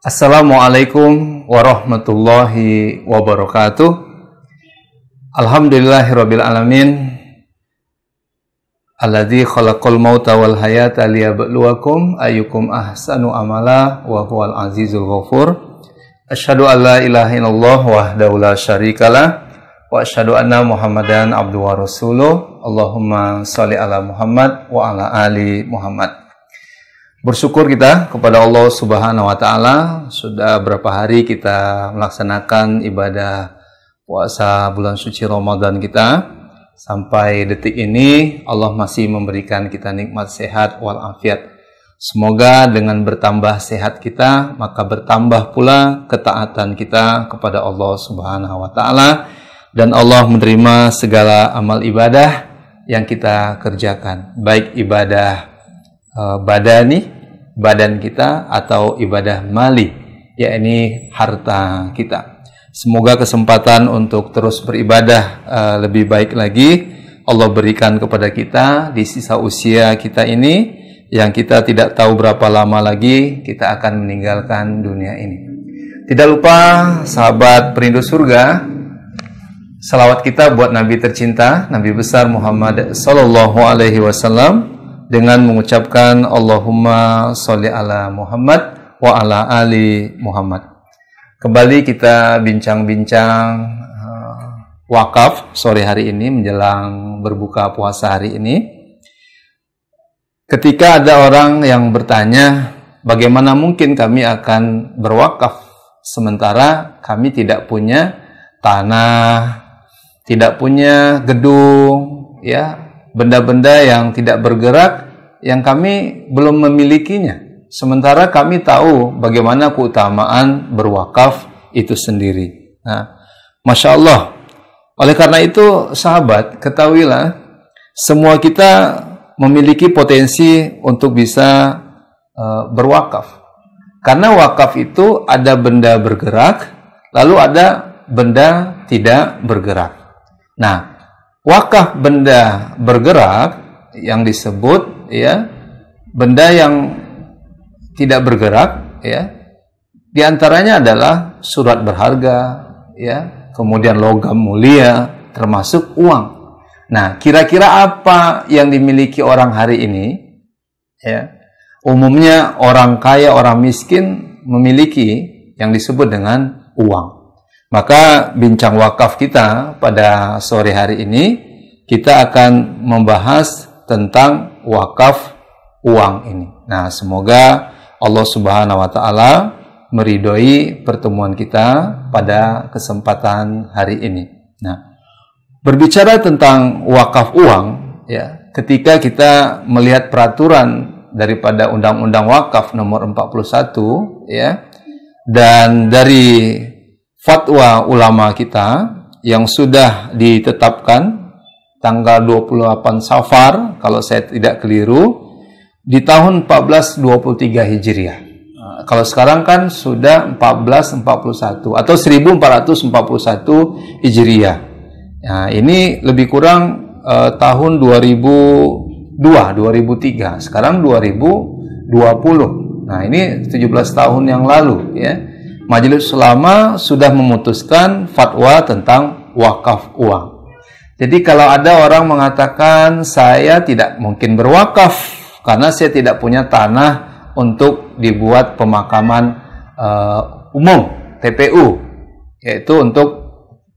Assalamualaikum warahmatullahi wabarakatuh. Alhamdulillahirabbil alamin. Alladzi khalaqal mauta wal hayata liyabluwakum ayyukum ahsanu amala wa huwal azizul ghafur. Asyhadu an la ilaha illallah wahdahu la syarikalah wa asyhadu anna Muhammadan abduhu wa rasuluh. Allahumma shalli ala Muhammad wa ala ali Muhammad. Bersyukur kita kepada Allah Subhanahu wa taala. Sudah berapa hari kita melaksanakan ibadah puasa bulan suci Ramadan kita. Sampai detik ini Allah masih memberikan kita nikmat sehat walafiat. Semoga dengan bertambah sehat kita maka bertambah pula ketaatan kita kepada Allah Subhanahu wa taala. Dan Allah menerima segala amal ibadah yang kita kerjakan, baik ibadah badani, badan kita atau ibadah mali, yakni harta kita. Semoga kesempatan untuk terus beribadah uh, lebih baik lagi Allah berikan kepada kita di sisa usia kita ini yang kita tidak tahu berapa lama lagi kita akan meninggalkan dunia ini. Tidak lupa sahabat perindu surga, Salawat kita buat Nabi tercinta, Nabi besar Muhammad Sallallahu Alaihi Wasallam dengan mengucapkan Allahumma sholli ala Muhammad wa ala ali Muhammad. Kembali kita bincang-bincang uh, wakaf sore hari ini menjelang berbuka puasa hari ini. Ketika ada orang yang bertanya, bagaimana mungkin kami akan berwakaf sementara kami tidak punya tanah, tidak punya gedung, ya, benda-benda yang tidak bergerak yang kami belum memilikinya. Sementara kami tahu bagaimana keutamaan berwakaf itu sendiri. Nah, masya Allah. Oleh karena itu, sahabat, ketahuilah semua kita memiliki potensi untuk bisa uh, berwakaf. Karena wakaf itu ada benda bergerak, lalu ada benda tidak bergerak. Nah, wakaf benda bergerak yang disebut ya benda yang tidak bergerak ya di antaranya adalah surat berharga ya kemudian logam mulia termasuk uang. Nah kira-kira apa yang dimiliki orang hari ini? Ya umumnya orang kaya orang miskin memiliki yang disebut dengan uang maka bincang wakaf kita pada sore hari ini kita akan membahas tentang wakaf uang ini. Nah, semoga Allah Subhanahu wa taala meridhoi pertemuan kita pada kesempatan hari ini. Nah, berbicara tentang wakaf uang ya, ketika kita melihat peraturan daripada Undang-Undang Wakaf nomor 41 ya dan dari fatwa ulama kita yang sudah ditetapkan tanggal 28 Safar kalau saya tidak keliru di tahun 1423 Hijriah. Nah, kalau sekarang kan sudah 1441 atau 1441 Hijriah. Nah, ini lebih kurang uh, tahun 2002, 2003. Sekarang 2020. Nah, ini 17 tahun yang lalu ya. Majelis Ulama sudah memutuskan fatwa tentang wakaf uang. Jadi kalau ada orang mengatakan saya tidak mungkin berwakaf karena saya tidak punya tanah untuk dibuat pemakaman uh, umum TPU yaitu untuk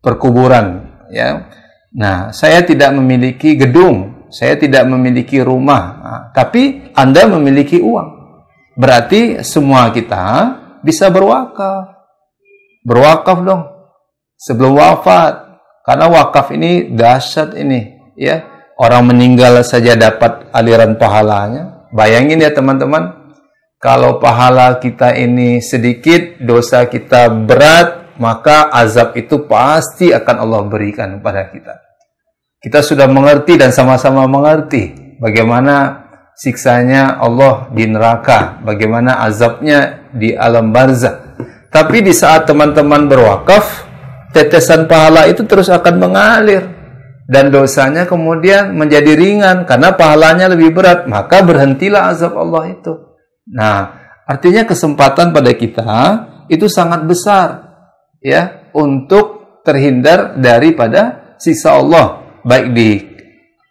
perkuburan ya. Nah, saya tidak memiliki gedung, saya tidak memiliki rumah, nah, tapi Anda memiliki uang. Berarti semua kita bisa berwakaf. Berwakaf dong sebelum wafat. Karena wakaf ini dahsyat ini, ya. Orang meninggal saja dapat aliran pahalanya. Bayangin ya teman-teman, kalau pahala kita ini sedikit, dosa kita berat, maka azab itu pasti akan Allah berikan kepada kita. Kita sudah mengerti dan sama-sama mengerti bagaimana siksanya Allah di neraka, bagaimana azabnya di alam barzah. Tapi di saat teman-teman berwakaf, tetesan pahala itu terus akan mengalir dan dosanya kemudian menjadi ringan karena pahalanya lebih berat, maka berhentilah azab Allah itu. Nah, Artinya kesempatan pada kita itu sangat besar ya untuk terhindar daripada sisa Allah baik di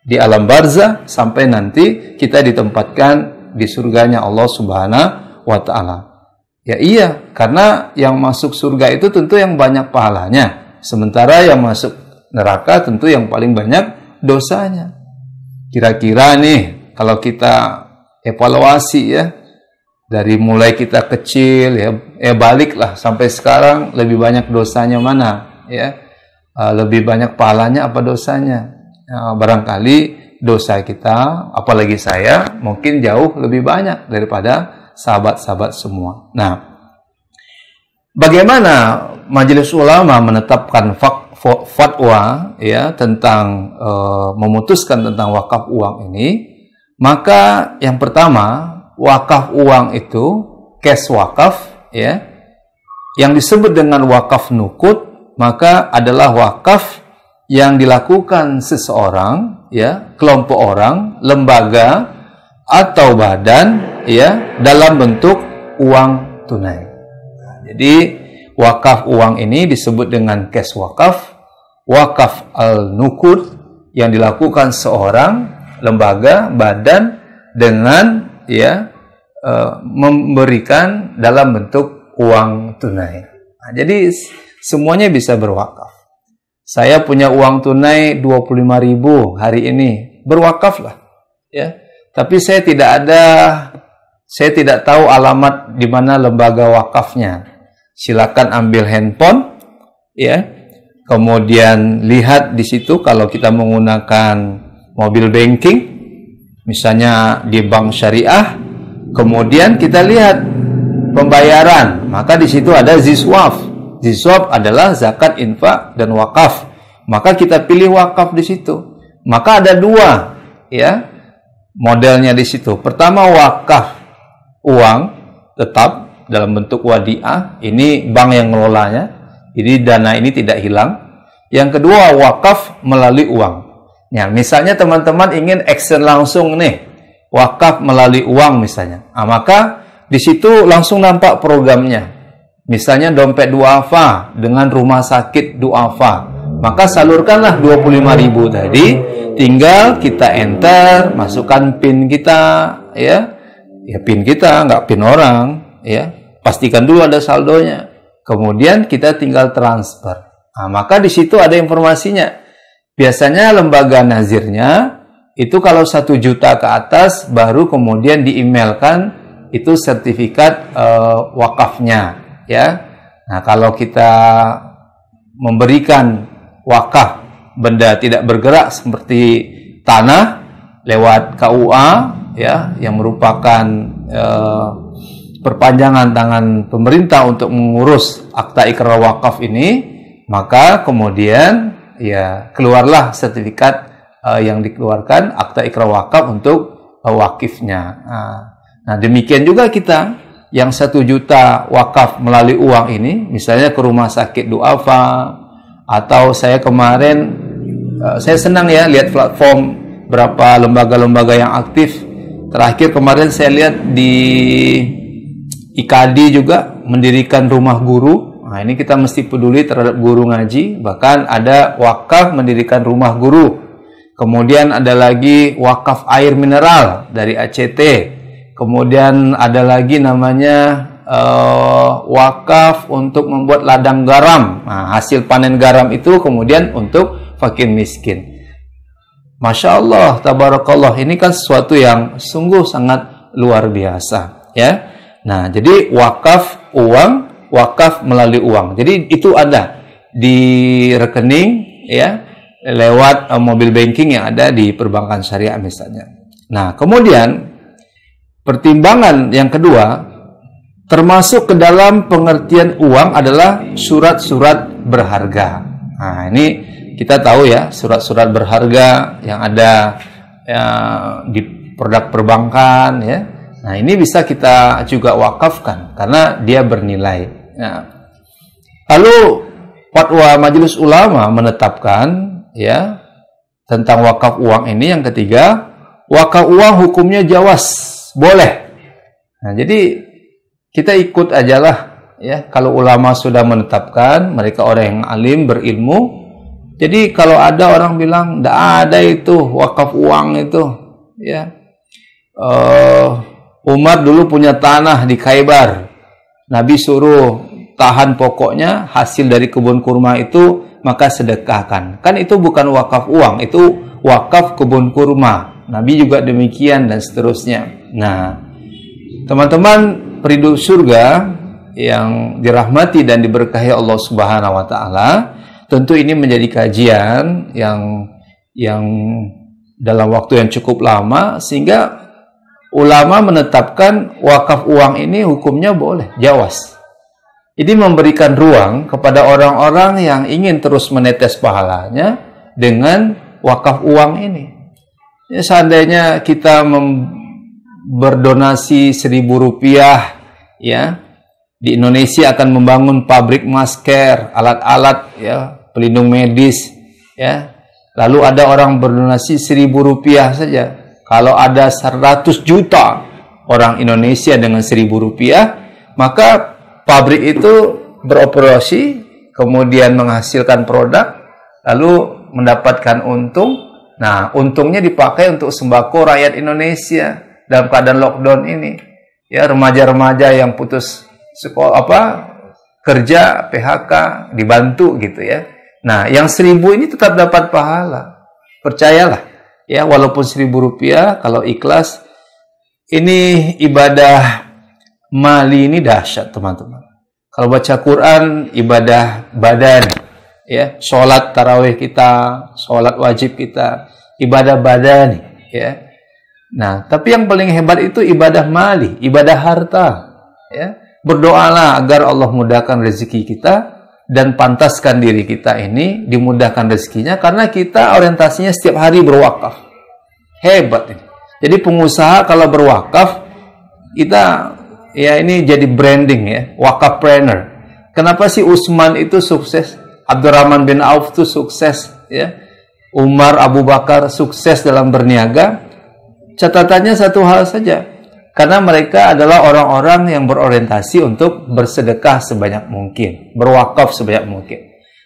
di alam barzah sampai nanti kita ditempatkan di surganya Allah Subhanahu wa taala. Ya iya, karena yang masuk surga itu tentu yang banyak pahalanya, sementara yang masuk neraka tentu yang paling banyak dosanya. Kira-kira nih kalau kita evaluasi ya dari mulai kita kecil ya ya baliklah sampai sekarang lebih banyak dosanya mana ya uh, lebih banyak pahalanya apa dosanya barangkali dosa kita apalagi saya mungkin jauh lebih banyak daripada sahabat-sahabat semua. Nah bagaimana majelis ulama menetapkan fatwa ya tentang uh, memutuskan tentang wakaf uang ini? Maka yang pertama wakaf uang itu cash wakaf ya. Yang disebut dengan wakaf nukut maka adalah wakaf yang dilakukan seseorang ya kelompok orang lembaga atau badan ya dalam bentuk uang tunai jadi wakaf uang ini disebut dengan cash wakaf wakaf al nukut yang dilakukan seorang lembaga badan dengan ya uh, memberikan dalam bentuk uang tunai. Nah, jadi semuanya bisa berwakaf. Saya punya uang tunai 25 ribu hari ini, berwakaflah. Ya. Tapi saya tidak ada, saya tidak tahu alamat di mana lembaga wakafnya. Silakan ambil handphone, ya. Kemudian lihat di situ kalau kita menggunakan mobil banking, misalnya di bank syariah, kemudian kita lihat pembayaran, maka di situ ada ziswaf. Ziswaf adalah zakat, infak, dan wakaf. Maka kita pilih wakaf di situ. Maka ada dua, ya, modelnya di situ. Pertama wakaf uang tetap dalam bentuk wadiah. Ini bank yang ngelolanya. Jadi dana ini tidak hilang. Yang kedua wakaf melalui uang. Ya, misalnya teman-teman ingin action langsung nih, wakaf melalui uang misalnya. Nah, maka di situ langsung nampak programnya. Misalnya dompet duafa dengan rumah sakit duafa. Maka salurkanlah 25.000 tadi, tinggal kita enter, masukkan PIN kita ya. Ya PIN kita, nggak PIN orang, ya. Pastikan dulu ada saldonya. Kemudian kita tinggal transfer. Nah, maka di situ ada informasinya Biasanya lembaga nazirnya itu kalau satu juta ke atas baru kemudian diemailkan itu sertifikat uh, wakafnya ya. Nah kalau kita memberikan wakaf benda tidak bergerak seperti tanah lewat KUA ya yang merupakan uh, perpanjangan tangan pemerintah untuk mengurus akta ikrar wakaf ini maka kemudian ya keluarlah sertifikat uh, yang dikeluarkan akta ikrar wakaf untuk uh, wakifnya. Nah, nah demikian juga kita yang satu juta wakaf melalui uang ini, misalnya ke rumah sakit duafa atau saya kemarin uh, saya senang ya lihat platform berapa lembaga-lembaga yang aktif. Terakhir kemarin saya lihat di IKD juga mendirikan rumah guru Nah, ini kita mesti peduli terhadap guru ngaji, bahkan ada wakaf mendirikan rumah guru. Kemudian ada lagi wakaf air mineral dari ACT. Kemudian ada lagi namanya uh, wakaf untuk membuat ladang garam. Nah, hasil panen garam itu kemudian untuk fakir miskin. Masya Allah, tabarakallah. Ini kan sesuatu yang sungguh sangat luar biasa, ya. Nah, jadi wakaf uang wakaf melalui uang. Jadi itu ada di rekening ya lewat uh, mobil banking yang ada di perbankan syariah misalnya. Nah, kemudian pertimbangan yang kedua termasuk ke dalam pengertian uang adalah surat-surat berharga. Nah, ini kita tahu ya, surat-surat berharga yang ada ya, di produk perbankan ya. Nah, ini bisa kita juga wakafkan karena dia bernilai. Ya. Lalu fatwa Majelis Ulama menetapkan ya tentang wakaf uang ini yang ketiga, wakaf uang hukumnya jawas, boleh. Nah, jadi kita ikut ajalah ya. Kalau ulama sudah menetapkan mereka orang yang alim berilmu. Jadi kalau ada orang bilang tidak ada itu wakaf uang itu ya. Uh, Umar dulu punya tanah di Khaybar. Nabi suruh tahan pokoknya hasil dari kebun kurma itu maka sedekahkan. Kan itu bukan wakaf uang itu wakaf kebun kurma. Nabi juga demikian dan seterusnya nah teman-teman peridu surga yang dirahmati dan diberkahi Allah Subhanahu wa taala, tentu ini menjadi kajian yang yang dalam waktu yang cukup lama sehingga ulama menetapkan wakaf uang ini hukumnya boleh jawas. Ini memberikan ruang kepada orang-orang yang ingin terus menetes pahalanya dengan wakaf uang ini. Ya, seandainya kita berdonasi seribu rupiah ya. Di Indonesia akan membangun pabrik masker alat-alat ya pelindung medis ya. Lalu ada orang berdonasi seribu rupiah saja. Kalau ada 100 juta orang Indonesia dengan seribu rupiah maka pabrik itu beroperasi kemudian menghasilkan produk lalu mendapatkan untung. Nah untungnya dipakai untuk sembako rakyat Indonesia dalam keadaan lockdown ini. Ya, remaja-remaja yang putus sekolah apa kerja PHK dibantu gitu ya. Nah, yang seribu ini tetap dapat pahala. Percayalah, ya walaupun seribu rupiah kalau ikhlas ini ibadah mali ini dahsyat teman-teman. Kalau baca Quran ibadah badan, ya sholat tarawih kita, sholat wajib kita, ibadah badan, ya Nah, tapi yang paling hebat itu ibadah mali, ibadah harta. Ya. Berdoalah agar Allah mudahkan rezeki kita dan pantaskan diri kita ini dimudahkan rezekinya karena kita orientasinya setiap hari berwakaf. Hebat ini. Jadi pengusaha kalau berwakaf kita ya ini jadi branding ya, wakaf planner. Kenapa sih Usman itu sukses? Abdurrahman bin Auf itu sukses ya. Umar Abu Bakar sukses dalam berniaga Catatannya satu hal saja. Karena mereka adalah orang-orang yang berorientasi untuk bersedekah sebanyak mungkin, berwakaf sebanyak mungkin.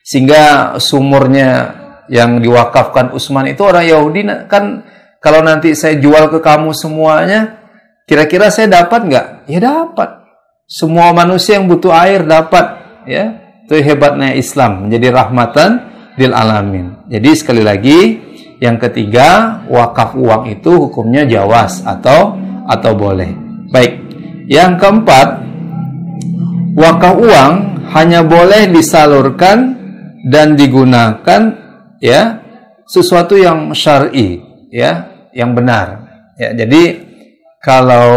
Sehingga sumurnya yang diwakafkan Utsman itu orang Yahudi kan kalau nanti saya jual ke kamu semuanya, kira-kira saya dapat nggak? Ya dapat. Semua manusia yang butuh air dapat, ya. Itu hebatnya Islam menjadi rahmatan lil alamin. Jadi sekali lagi yang ketiga, wakaf uang itu hukumnya jawas atau atau boleh. Baik. Yang keempat, wakaf uang hanya boleh disalurkan dan digunakan ya sesuatu yang syar'i ya, yang benar. Ya, jadi kalau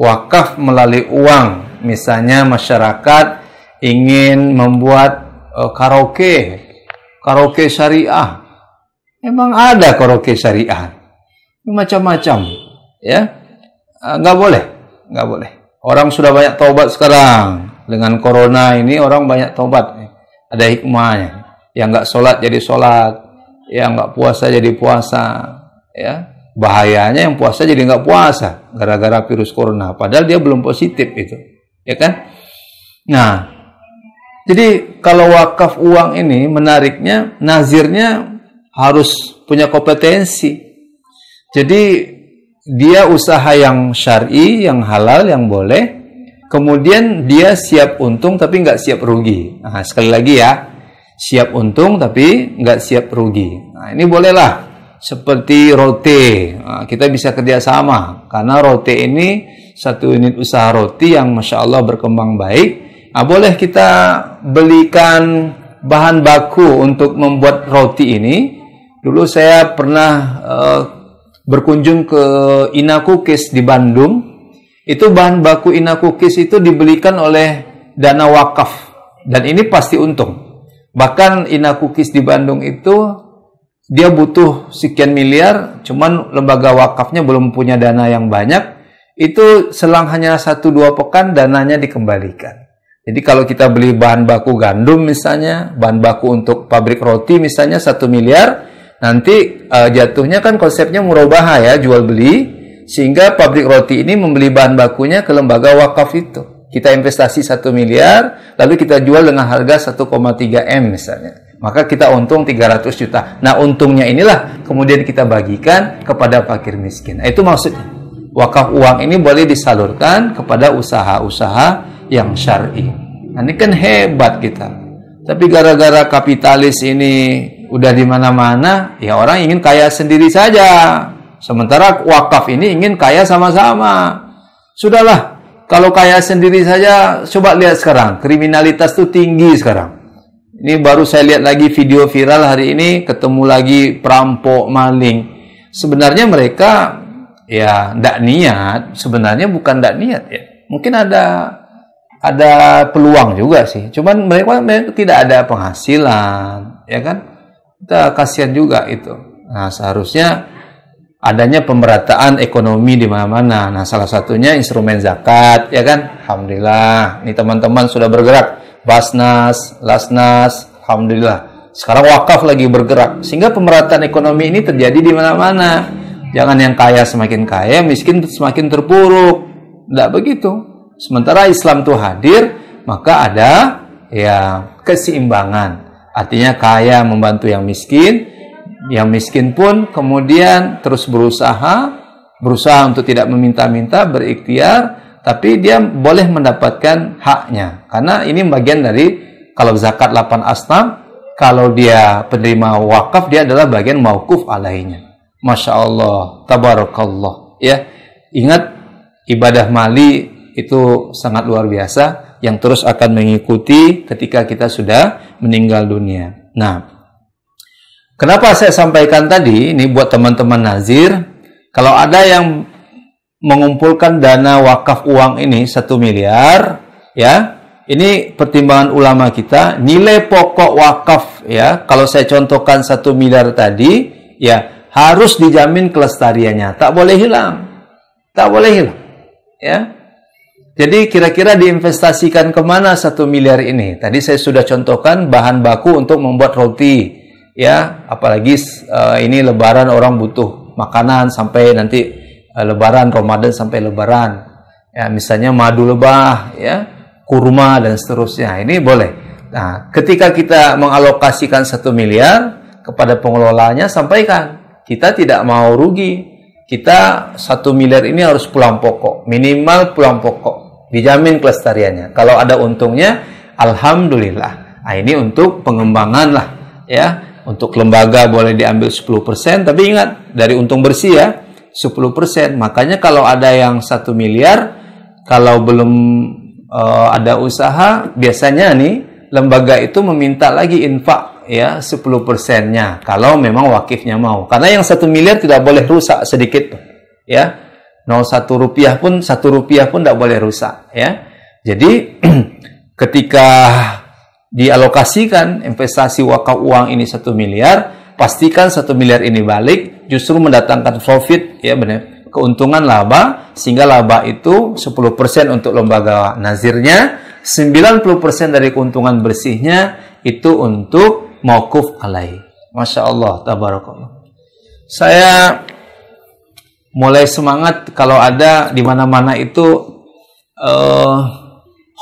wakaf melalui uang, misalnya masyarakat ingin membuat uh, karaoke, karaoke syariah Emang ada karaoke syariah. Macam-macam. Ya. Ah, nggak boleh. Nggak boleh. Orang sudah banyak taubat sekarang. Dengan corona ini orang banyak taubat. Ada hikmahnya. Yang nggak sholat jadi sholat. Yang nggak puasa jadi puasa. Ya. Bahayanya yang puasa jadi nggak puasa. Gara-gara virus corona. Padahal dia belum positif itu. Ya kan? Nah, jadi kalau wakaf uang ini menariknya, nazirnya harus punya kompetensi. Jadi dia usaha yang syar'i, yang halal, yang boleh. Kemudian dia siap untung tapi nggak siap rugi. Nah, sekali lagi ya, siap untung tapi nggak siap rugi. Nah, ini bolehlah seperti roti. Nah, kita bisa kerjasama karena roti ini satu unit usaha roti yang masya Allah berkembang baik. Nah, boleh kita belikan bahan baku untuk membuat roti ini Dulu saya pernah uh, berkunjung ke Inakukis di Bandung. Itu bahan baku Inakukis itu dibelikan oleh dana wakaf dan ini pasti untung. Bahkan Inakukis di Bandung itu dia butuh sekian miliar, cuman lembaga wakafnya belum punya dana yang banyak. Itu selang hanya satu dua pekan dananya dikembalikan. Jadi kalau kita beli bahan baku gandum misalnya, bahan baku untuk pabrik roti misalnya satu miliar, Nanti uh, jatuhnya kan konsepnya murabaha ya, jual beli sehingga pabrik roti ini membeli bahan bakunya ke lembaga wakaf itu. Kita investasi 1 miliar, lalu kita jual dengan harga 1,3 M misalnya. Maka kita untung 300 juta. Nah, untungnya inilah kemudian kita bagikan kepada fakir miskin. Nah, itu maksudnya. Wakaf uang ini boleh disalurkan kepada usaha-usaha yang syar'i. Nah, ini kan hebat kita. Tapi gara-gara kapitalis ini udah di mana-mana, ya orang ingin kaya sendiri saja. Sementara wakaf ini ingin kaya sama-sama. Sudahlah, kalau kaya sendiri saja, coba lihat sekarang, kriminalitas itu tinggi sekarang. Ini baru saya lihat lagi video viral hari ini, ketemu lagi perampok, maling. Sebenarnya mereka ya tidak niat, sebenarnya bukan tidak niat ya. Mungkin ada ada peluang juga sih. Cuman mereka, mereka tidak ada penghasilan, ya kan? Kita kasihan juga itu. Nah, seharusnya adanya pemerataan ekonomi di mana-mana. Nah, salah satunya instrumen zakat, ya kan? Alhamdulillah. Ini teman-teman sudah bergerak. Basnas, Lasnas, alhamdulillah. Sekarang wakaf lagi bergerak. Sehingga pemerataan ekonomi ini terjadi di mana-mana. Jangan yang kaya semakin kaya, miskin semakin terpuruk. Tidak begitu. Sementara Islam itu hadir, maka ada ya keseimbangan. Artinya kaya membantu yang miskin, yang miskin pun kemudian terus berusaha, berusaha untuk tidak meminta-minta, berikhtiar, tapi dia boleh mendapatkan haknya. Karena ini bagian dari kalau zakat 8 asnaf, kalau dia penerima wakaf, dia adalah bagian maukuf alainya. Masya Allah, tabarakallah. Ya, ingat ibadah mali itu sangat luar biasa yang terus akan mengikuti ketika kita sudah meninggal dunia. Nah, Kenapa saya sampaikan tadi, ini buat teman-teman nazir, kalau ada yang mengumpulkan dana wakaf uang ini satu miliar, ya, ini pertimbangan ulama kita, nilai pokok wakaf, ya, kalau saya contohkan satu miliar tadi, ya, harus dijamin kelestariannya, tak boleh hilang, tak boleh hilang, ya. Jadi kira-kira diinvestasikan ke mana satu miliar ini? Tadi saya sudah contohkan bahan baku untuk membuat roti, ya. Apalagi uh, ini lebaran orang butuh makanan sampai nanti uh, lebaran Ramadan sampai lebaran. Ya misalnya madu lebah ya kurma dan seterusnya. Ini boleh. Nah ketika kita mengalokasikan satu miliar kepada pengelolanya sampaikan. Kita tidak mau rugi. Kita satu miliar ini harus pulang pokok minimal pulang pokok dijamin kelestariannya kalau ada untungnya alhamdulillah nah, ini untuk pengembangan lah ya untuk lembaga boleh diambil 10%, tapi ingat dari untung bersih ya, 10%. Makanya kalau ada yang satu miliar, kalau belum uh, ada usaha, biasanya nih lembaga itu meminta lagi infak ya 10 persennya kalau memang wakifnya mau. Karena yang satu miliar tidak boleh rusak sedikit ya. 01 rupiah pun satu rupiah pun tidak boleh rusak ya. Jadi ketika dialokasikan investasi wakaf uang ini satu miliar, pastikan satu miliar ini balik, justru mendatangkan profit, ya benar, keuntungan laba, sehingga laba itu 10% untuk lembaga nazirnya, 90% dari keuntungan bersihnya itu untuk mauquf alai. Masya Allah, tabarakallah. Saya mulai semangat kalau ada di mana-mana itu uh,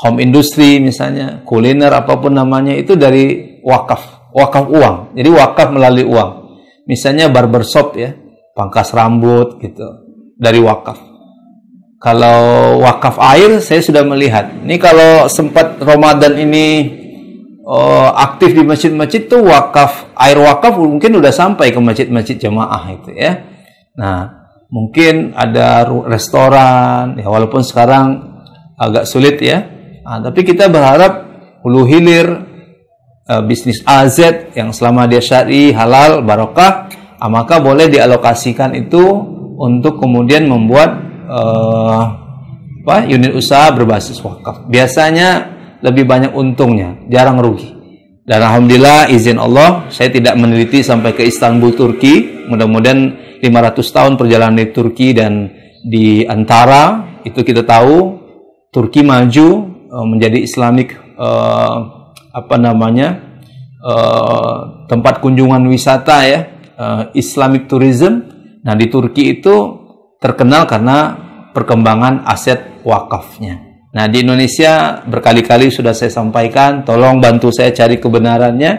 home industry misalnya, kuliner apa pun namanya itu dari wakaf, wakaf uang. Jadi wakaf melalui uang. Misalnya barbershop ya, pangkas rambut gitu dari wakaf. Kalau wakaf air saya sudah melihat. Ini kalau sempat Ramadan ini oh, aktif di masjid-masjid tuh wakaf air wakaf mungkin udah sampai ke masjid-masjid jemaah itu ya. Nah, mungkin ada restoran ya walaupun sekarang agak sulit ya Nah, tapi kita berharap hulu hilir uh, bisnis AZ yang selama dia syari halal barokah, uh, maka boleh dialokasikan itu untuk kemudian membuat uh, apa unit usaha berbasis wakaf. Biasanya lebih banyak untungnya, jarang rugi. Dan alhamdulillah izin Allah, saya tidak meneliti sampai ke Istanbul Turki. Mudah-mudahan 500 tahun perjalanan di Turki dan di antara itu kita tahu Turki maju uh, menjadi Islamic uh, apa namanya uh, tempat kunjungan wisata ya uh, Islamic tourism. Nah di Turki itu terkenal karena perkembangan aset wakafnya. Nah, di Indonesia berkali-kali sudah saya sampaikan, tolong bantu saya cari kebenarannya.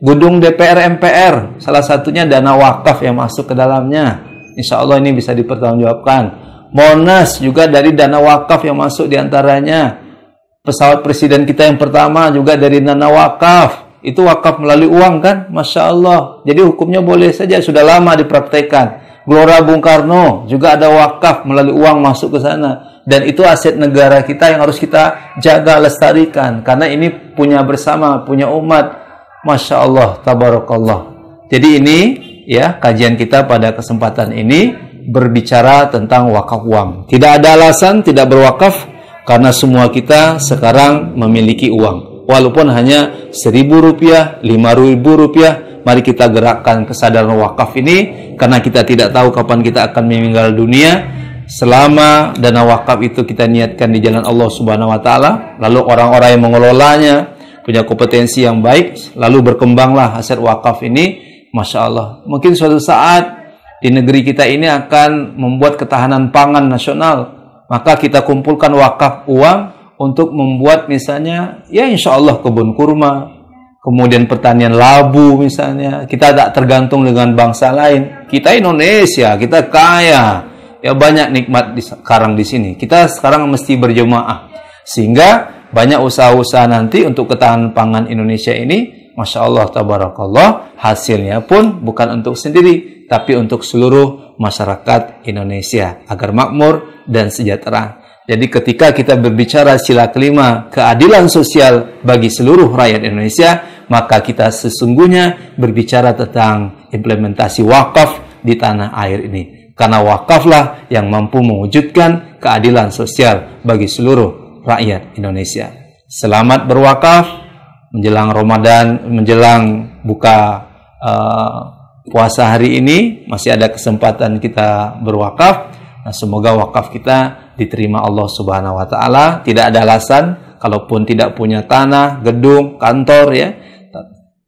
Gedung DPR MPR, salah satunya dana wakaf yang masuk ke dalamnya. Insya Allah ini bisa dipertanggungjawabkan. Monas juga dari dana wakaf yang masuk di antaranya. Pesawat presiden kita yang pertama juga dari dana wakaf. Itu wakaf melalui uang kan? Masya Allah. Jadi hukumnya boleh saja, sudah lama dipraktekkan. Gelora Bung Karno juga ada wakaf melalui uang masuk ke sana dan itu aset negara kita yang harus kita jaga lestarikan karena ini punya bersama punya umat masya Allah tabarakallah. Jadi ini ya kajian kita pada kesempatan ini berbicara tentang wakaf uang. Tidak ada alasan tidak berwakaf karena semua kita sekarang memiliki uang. Walaupun hanya seribu rupiah lima ribu rupiah mari kita gerakkan kesadaran wakaf ini karena kita tidak tahu kapan kita akan meninggal dunia. Selama dana wakaf itu kita niatkan di jalan Allah Subhanahu wa taala, lalu orang-orang yang mengelolanya punya kompetensi yang baik, lalu berkembanglah aset wakaf ini, masya Allah. Mungkin suatu saat di negeri kita ini akan membuat ketahanan pangan nasional, maka kita kumpulkan wakaf uang untuk membuat misalnya ya insya Allah kebun kurma, kemudian pertanian labu misalnya. Kita tidak tergantung dengan bangsa lain. Kita Indonesia, kita kaya ya banyak nikmat di, sekarang di sini. Kita sekarang mesti berjemaah sehingga banyak usaha-usaha nanti untuk ketahanan pangan Indonesia ini, masya Allah, tabarakallah, hasilnya pun bukan untuk sendiri, tapi untuk seluruh masyarakat Indonesia agar makmur dan sejahtera. Jadi ketika kita berbicara sila kelima keadilan sosial bagi seluruh rakyat Indonesia, maka kita sesungguhnya berbicara tentang implementasi wakaf di tanah air ini. Karena wakaflah yang mampu mewujudkan keadilan sosial bagi seluruh rakyat Indonesia. Selamat berwakaf menjelang Ramadan, menjelang buka uh, puasa hari ini masih ada kesempatan kita berwakaf. Nah, semoga wakaf kita diterima Allah Subhanahu wa taala. Tidak ada alasan kalaupun tidak punya tanah, gedung, kantor ya.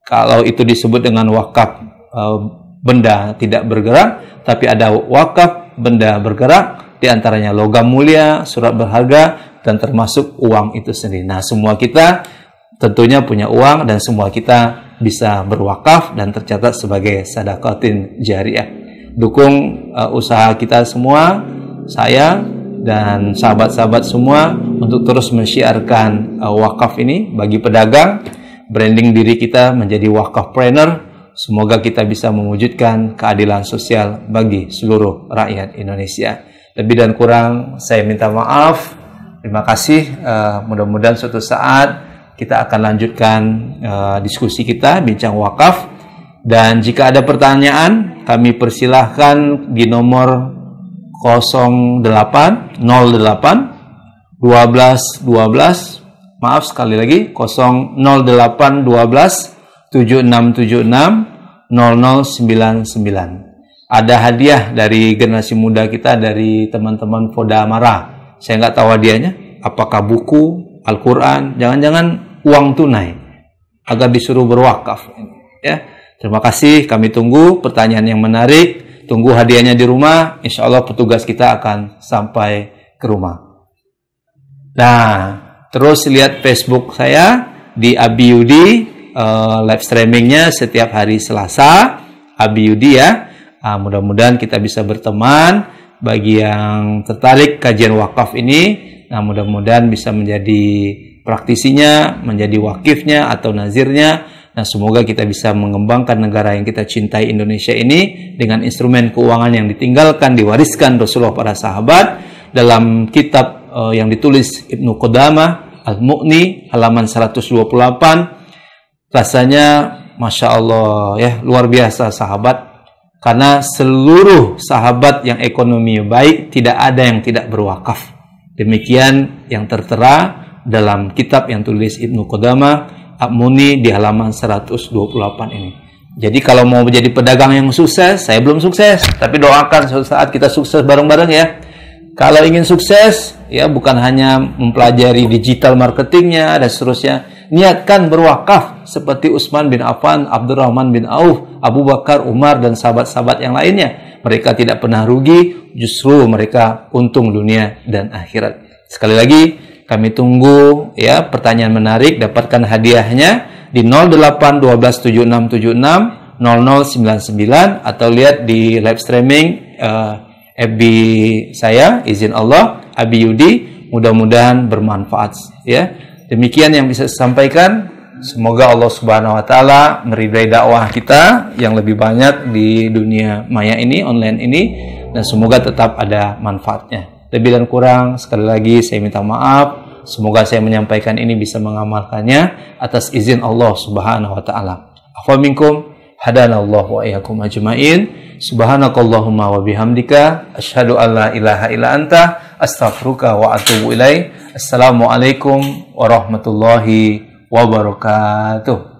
Kalau itu disebut dengan wakaf uh, benda tidak bergerak, tapi ada wakaf benda bergerak di antaranya logam mulia, surat berharga dan termasuk uang itu sendiri. Nah, semua kita tentunya punya uang dan semua kita bisa berwakaf dan tercatat sebagai sadaqatin jariah. Dukung uh, usaha kita semua, saya dan sahabat-sahabat semua untuk terus mensyiarkan uh, wakaf ini bagi pedagang, branding diri kita menjadi wakaf trainer Semoga kita bisa mewujudkan keadilan sosial bagi seluruh rakyat Indonesia. Lebih dan kurang saya minta maaf. Terima kasih. Uh, mudah-mudahan suatu saat kita akan lanjutkan uh, diskusi kita bincang wakaf. Dan jika ada pertanyaan, kami persilahkan di nomor 08 08 12 12 maaf sekali lagi 08 12 7676 0099. Ada hadiah dari generasi muda kita dari teman-teman Foda Amara. Saya nggak tahu hadiahnya. Apakah buku, Al-Quran, jangan-jangan uang tunai agar disuruh berwakaf. Ya, terima kasih. Kami tunggu pertanyaan yang menarik. Tunggu hadiahnya di rumah. Insya Allah petugas kita akan sampai ke rumah. Nah, terus lihat Facebook saya di Abiyudi uh, live streamingnya setiap hari Selasa Abi Yudi ya uh, mudah-mudahan kita bisa berteman bagi yang tertarik kajian wakaf ini nah mudah-mudahan bisa menjadi praktisinya menjadi wakifnya atau nazirnya. Nah semoga kita bisa mengembangkan negara yang kita cintai Indonesia ini dengan instrumen keuangan yang ditinggalkan diwariskan Rasulullah para sahabat dalam kitab uh, yang ditulis Ibnu Qudamah Al-Mu'ni halaman 128 rasanya masya Allah ya luar biasa sahabat karena seluruh sahabat yang ekonomi baik tidak ada yang tidak berwakaf. Demikian yang tertera dalam kitab yang tulis Ibnu Qudama Muni di halaman 128 ini. Jadi kalau mau menjadi pedagang yang sukses saya belum sukses. Tapi doakan suatu saat kita sukses bareng-bareng ya. Kalau ingin sukses ya bukan hanya mempelajari digital marketingnya dan seterusnya niatkan berwakaf seperti Utsman bin Affan, Abdurrahman bin Auf, Abu Bakar, Umar dan sahabat-sahabat yang lainnya. Mereka tidak pernah rugi, justru mereka untung dunia dan akhirat. Sekali lagi, Kami tunggu ya pertanyaan menarik dapatkan hadiahnya di 08 12 76 76 0099 atau lihat di live streaming uh, FB saya izin Allah Abi Yudi mudah-mudahan bermanfaat ya demikian yang bisa saya sampaikan semoga Allah Subhanahu wa taala meridai dakwah kita yang lebih banyak di dunia maya ini online ini dan semoga tetap ada manfaatnya lebih dan kurang sekali lagi saya minta maaf Semoga saya menyampaikan ini bisa mengamalkannya atas izin Allah Subhanahu wa taala. Afa minkum hadanallahu wa iyyakum ajmain. Subhanakallahumma wa bihamdika asyhadu an la ilaha illa anta astaghfiruka wa atubu ilaik. Assalamualaikum warahmatullahi wabarakatuh.